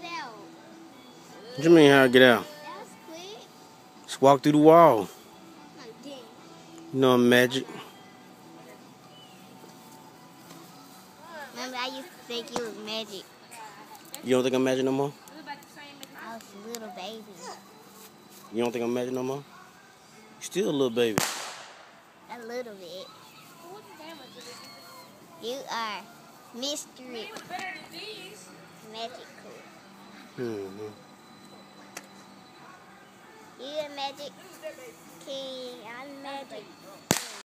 get out? What you mean how I get out? That was quick. Just walk through the wall. Like, dang. You know I'm magic. Remember, I used to think you was magic. You don't think I'm magic no more? I was a little baby. You don't think I'm magic no more? You still a little baby. A little bit. You are mystery. Magical. Mm-hmm. You a magic king. I'm magic.